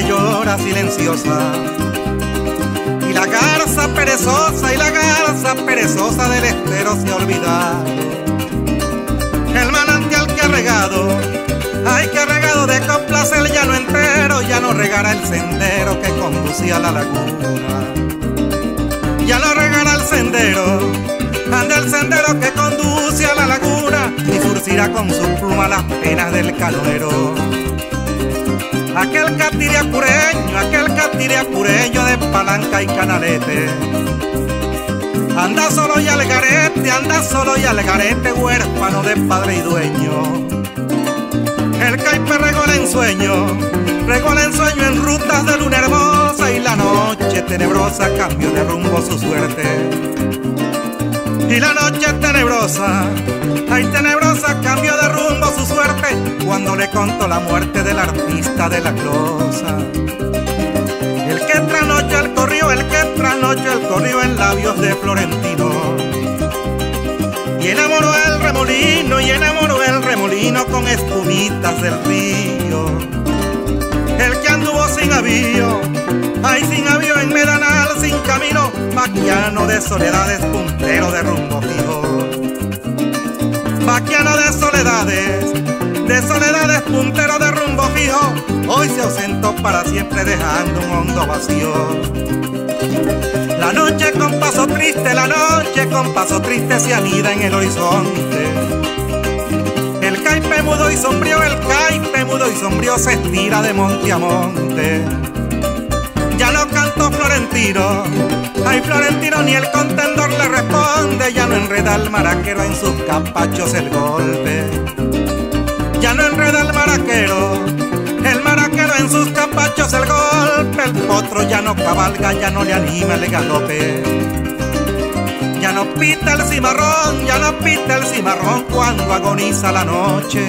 hora silenciosa. Y la garza perezosa y la garza perezosa del estero se olvida. El manantial que ha regado, ay que ha regado de coplas el llano entero, ya no regará el sendero que conducía a la laguna. Ya no regará el sendero, anda el sendero que conduce a la laguna y surcirá con su pluma las penas del canoero. Aquel catire apureño, aquel catire apureño de palanca y canalete. Anda solo y al garete, anda solo y al garete, huérfano de padre y dueño. El caipe regola en sueño, regola en sueño en rutas de luna hermosa y la noche tenebrosa cambió de rumbo su suerte. Y la noche tenebrosa, ay tenebrosa cambió de rumbo su suerte cuando le contó la muerte del artista de la closa. El que trasnoche el corrió, el que trasnoche el corrió en labios de Florentino. Y enamoró el remolino, y enamoró el remolino con espumitas del río. El que anduvo sin avío, ay sin avío en Medanal, sin camino, maquiano de soledades, puntero de rumbo fijo. Maquiano de soledades, de soledades, puntero de rumbo fijo, hoy se ausentó para siempre dejando un hondo vacío. La noche con paso triste, la noche con paso triste se anida en el horizonte. El caipe mudo y sombrío, el caipe mudo y sombrío se estira de monte a monte. Ya no cantó Florentino, ay Florentino ni el contendor le responde, ya no enreda el maraquero en sus capachos el golpe. Ya no enreda el maraquero, el maraquero en sus capachos el golpe, el potro ya no cabalga, ya no le anima el galope. Ya no pita el cimarrón, ya no pita el cimarrón cuando agoniza la noche.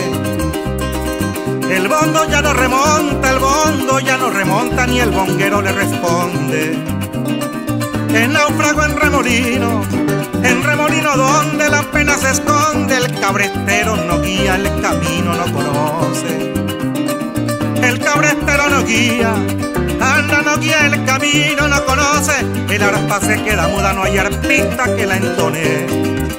El bondo ya no remonta, el bondo ya no remonta, ni el bonguero le responde. El náufrago en remolino, en remolino donde la pena se esconde, el cabretero no guía, el camino no conoce. El cabretero no guía, anda no guía, el camino no conoce, el arpa se queda muda, no hay arpista que la entone.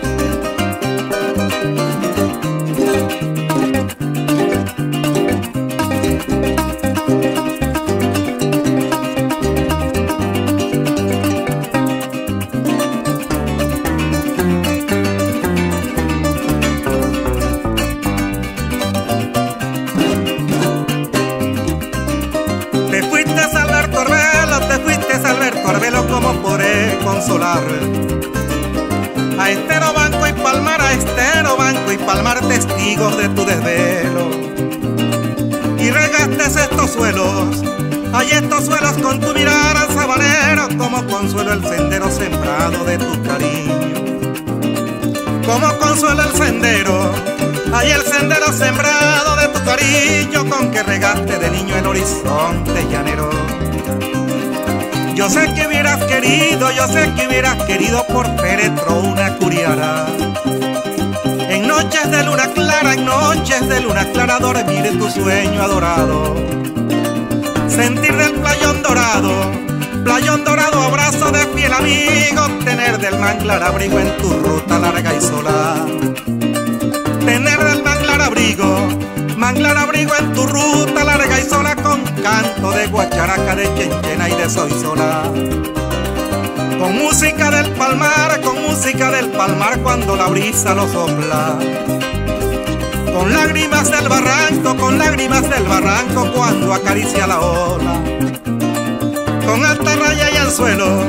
A Estero Banco y Palmar, a Estero Banco y Palmar, testigos de tu desvelo. Y regaste estos suelos, hay estos suelos con tu mirada sabanero, como consuelo el sendero sembrado de tu cariño. Como consuelo el sendero, hay el sendero sembrado de tu cariño con que regaste de niño el horizonte llanero. Yo sé que hubieras querido, yo sé que hubieras querido por féretro una curiara. En noches de luna clara, en noches de luna clara, dormir en tu sueño adorado. Sentir del playón dorado, playón dorado, abrazo de fiel amigo, tener del manglar abrigo en tu ruta larga y sola. Guacharaca, de chenchena y de soy sola. Con música del palmar, con música del palmar cuando la brisa lo sopla. Con lágrimas del barranco, con lágrimas del barranco cuando acaricia la ola. Con alta raya y anzuelo,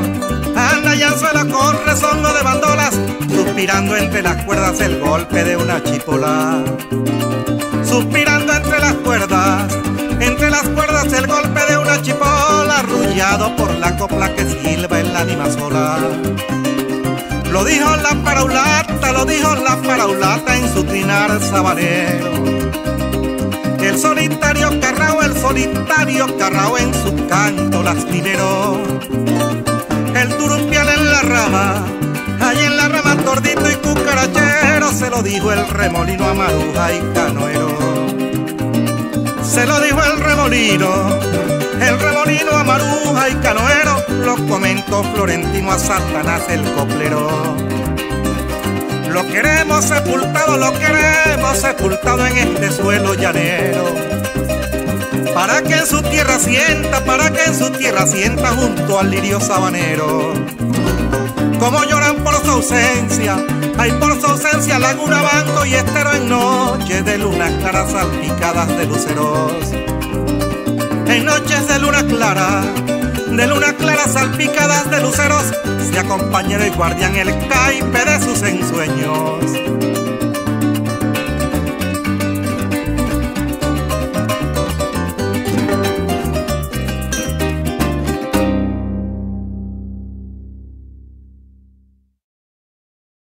anda y anzuelo con rezongo de bandolas, suspirando entre las cuerdas el golpe de una chipola. Suspirando entre las cuerdas, entre las cuerdas el golpe sola. Lo dijo la paraulata, lo dijo la paraulata en su trinar sabanero. El solitario carrao, el solitario carrao en su canto lastimero. El turumpial en la rama, ahí en la rama tordito y cucarachero, se lo dijo el remolino a Maruja y Canoero. Se lo dijo el remolino, el remolino a Maruja y Canoero, lo comentó Florentino a Satanás el coplero. Lo queremos sepultado, lo queremos sepultado en este suelo llanero. Para que en su tierra sienta, para que en su tierra sienta junto al lirio sabanero. Como lloran por su ausencia, hay por su ausencia laguna, banco y estero en noche de lunas claras salpicadas de luceros. En noches de luna clara, de luna clara salpicadas de luceros, se acompaña el guardián el caipe de sus ensueños.